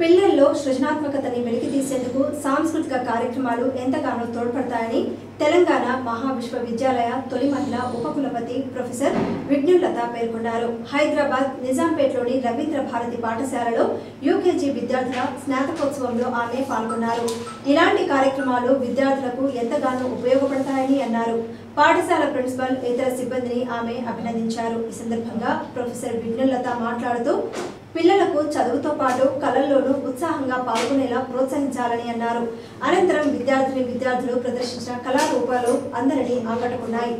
పిల్లల్లో సృజనాత్మకతని వెలికితీసేందుకు సాంస్కృతిక కార్యక్రమాలు ఎంతగానో తోడ్పడతాయని తెలంగాణ మహావిశ్వవిద్యాలయ తొలి మహిళ ఉపకులపతి ప్రొఫెసర్ విజ్ఞులత పేర్కొన్నారు. హైదరాబాద్ నిజాంపేట్లోని రవీంద్ర భారతి పాఠశాలలో యూకేజీ విద్యార్థుల స్నాతకోత్సవంలో ఆమె పాల్గొన్నారు. ఇలాంటి కార్యక్రమాలు విద్యార్థులకు ఎంతగానో ఉపయోగపడతాయని అన్నారు. పాఠశాల ప్రిన్సిపల్ ఇతర సిబ్బందిని ఆమె అభినందించారు. ఈ సందర్భంగా ప్రొఫెసర్ విజ్ఞులత మాట్లాడుతూ పిల్లలకు చదువుతో పాటు కళల్లోనూ ఉత్సాహంగా పాల్గొనేలా ప్రోత్సహించాలని అన్నారు అనంతరం విద్యార్థిని విద్యార్థులు ప్రదర్శించిన కళారూపాలు అందరినీ ఆకట్టుకున్నాయి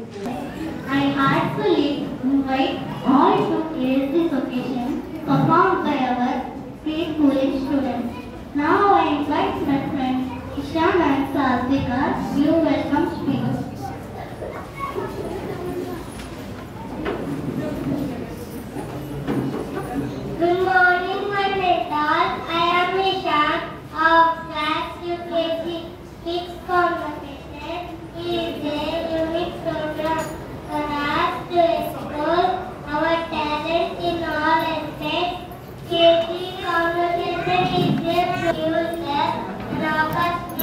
Now I invite my friend Ishan and Sazika. You welcome. Thank you.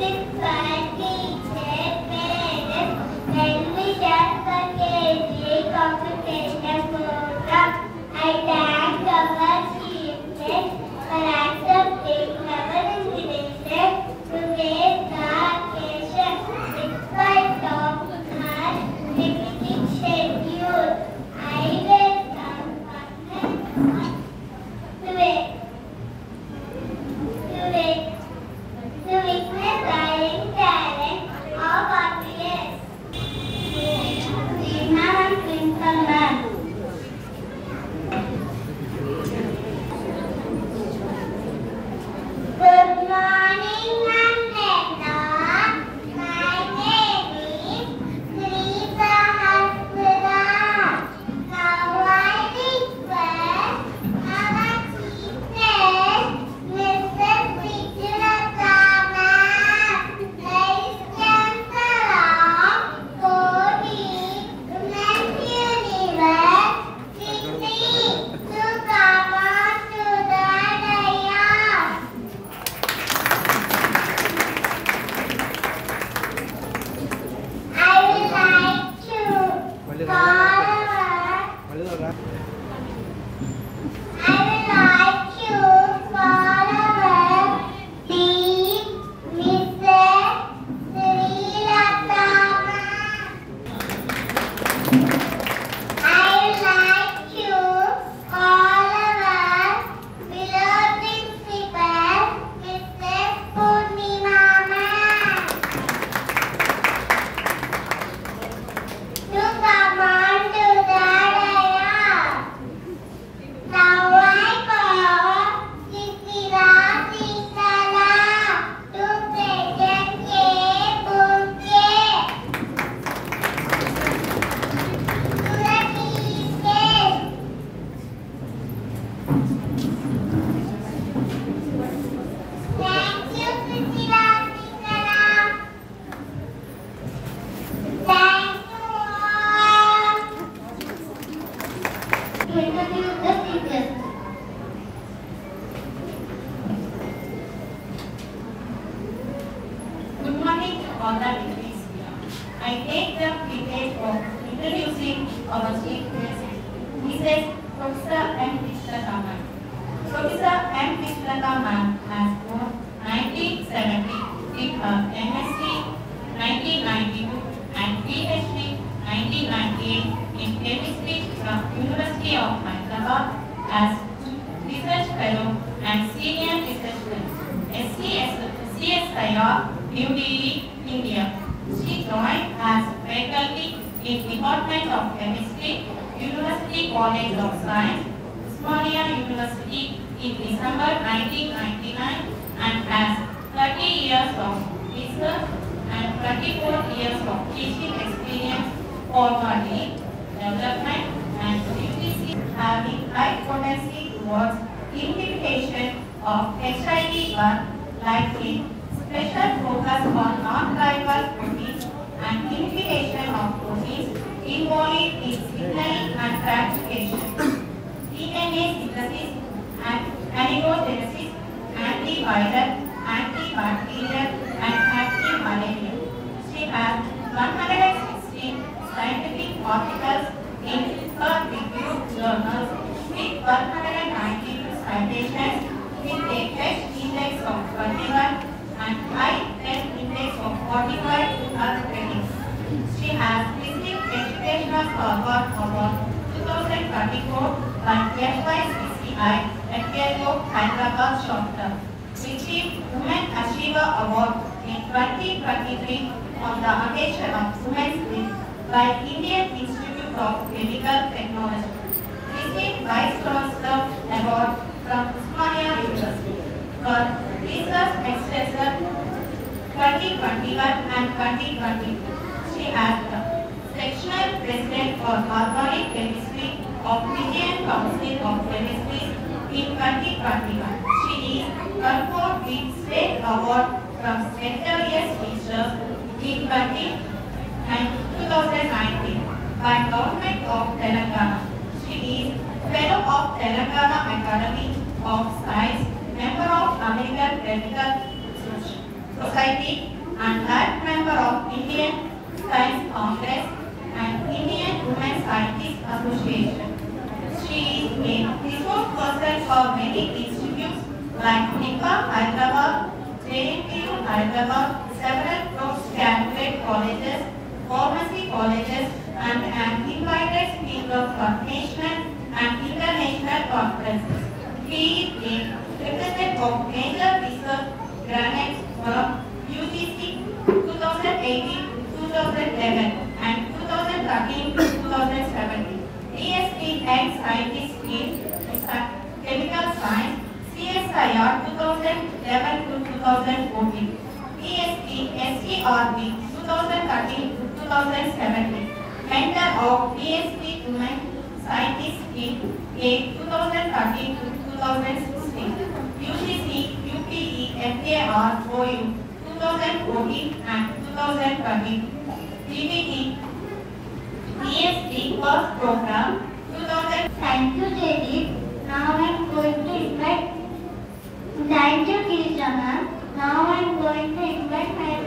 Six, five, eight. economic vulnerabilities. I take the detail of introducing our chief guest, Mrs. Professor M. Vishnatama. Professor M. Vishnatama has born 1970 with her New Delhi, India. She joined as faculty in Department of Chemistry, University College of Science, Osmania University in December 1999 and has 30 years of research and 24 years of teaching experience for learning, development and UTC having high potency towards implication of HIV-1 like in special focus on non-tribal proteins and inhibition of proteins involved in signaling and translocation. DNA synthesis and angiogenesis, antiviral, antibacterial, and anti-malarial. She has 116 scientific articles in her reviewed journals with 192 citations with a H index of 21 and I-10 45 to her credits. She has received Educational Award Award 2024 by FICCI at Yale, Hyderabad chapter. Received Women Achiever Award in 2023 on the occasion of Women's Week by Indian Institute of Medical Technology. Received Vice Chancellor Award from Osmania University for Research Extension 2021 and 2022. She has the sectional president for organic chemistry of Indian Council of Chemistry in 2021. She is conferred with state award from Secretariat Teachers in 2019 by Government of Telangana. She is Fellow of Telangana Academy of Science, member of American Chemical Society and life member of Indian Science Congress and Indian Women Scientists Association. She is a resource person for many institutes like NIPER Hyderabad, JNTU Hyderabad, several postgraduate colleges, pharmacy colleges, and an invited speaker for national and international conferences. He is a representative of major research grants from UGC 2018 2011 and 2013 to 2017. DST and scientist in chemical science, CSIR 2011 to 2014. DST SERB 2013 to 2017. Mentor of DST Women Scientists in A 2013 to 2016. UGC UPE FAR OU 2014 and 2013. DBT DST FIST Program 2000 Thank you, Jaideep. Now I'm going to invite. Thank you, Kirishana. Now I'm going to invite my